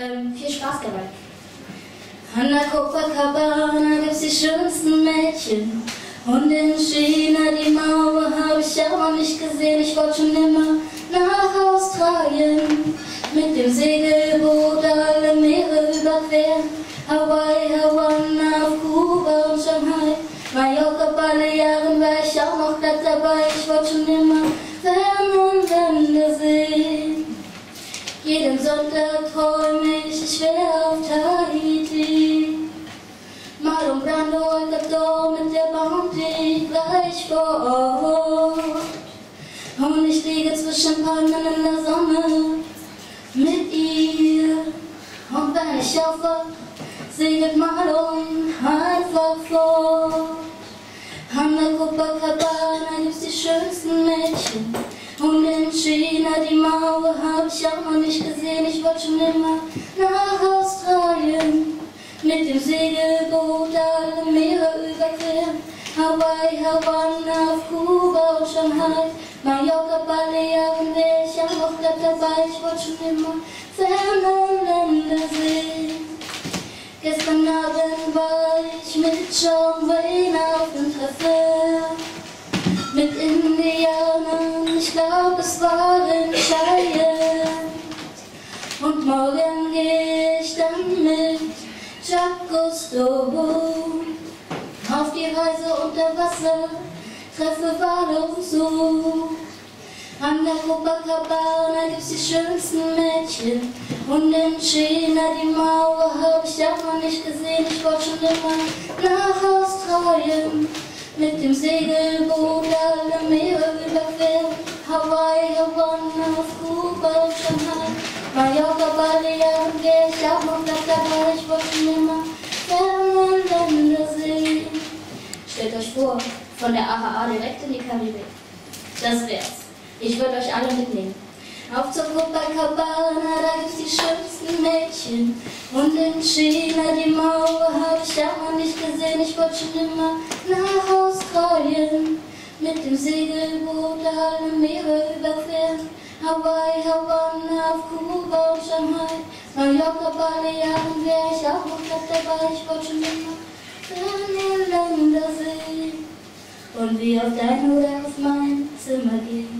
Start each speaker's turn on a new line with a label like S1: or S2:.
S1: Ähm, viel Spaß dabei. An der Copacabana gibt's die schönsten Mädchen. Und in China die Mauer habe ich noch nicht gesehen. Ich wollte schon immer nach Australien mit dem Segelboot alle Meere überqueren. Hawaii, Havanna, auf Kuba und Shanghai. Mallorca, Balearen war ich auch noch glatt dabei. Ich wollte schon immer Fern- und Länder sehen. Jeden Sonntag Gleich vor Ort. Und ich liege zwischen Palmen in der Sonne mit ihr. Und wenn ich aufwach, segelt Marlon einfach fort. An der Copacabana gibt's die schönsten Mädchen. Und in China die Mauer hab ich auch noch nicht gesehen. Ich wollte schon immer nach Australien. Mit dem Segelboot. Hawaii, Havanna, auf Kuba und Shanghai. Mallorca, Balearen wär ich auch noch glatt dabei. Ich wollte schon immer ferne Länder sehen. Gestern Abend war ich mit John Wayne auf dem Treffen. Mit Indianern, ich glaub es waren Cheyenne. Und morgen geh ich dann mit Jacques Cousteau die Reise unter Wasser, treffe Wale und so. An der Copacabana gibt's die schönsten Mädchen und in China die Mauer hab ich auch noch nicht gesehen. Ich wollte schon immer nach Australien mit dem Segelboot alle Meere überqueren. Hawaii, Havanna, auf Kuba und Shanghai. Mallorca, Balearen geh ich auch noch glatt dabei. Ich wollte von der AHA direkt in die Karibik. Das wär's. Ich würde euch alle mitnehmen. Auf zur Copacabana, da gibt's die schönsten Mädchen. Und in China die Mauer hab ich auch noch nicht gesehen. Ich wollte schon immer nach Australien. Mit dem Segelboot alle Meere überqueren. Hawaii, Havanna, auf Kuba und Shanghai. Mallorca, Balearen wär ich auch noch dabei. Ich wollte schon immer ferne Länder sehen. Und wie auf dein oder auf mein Zimmer gehen.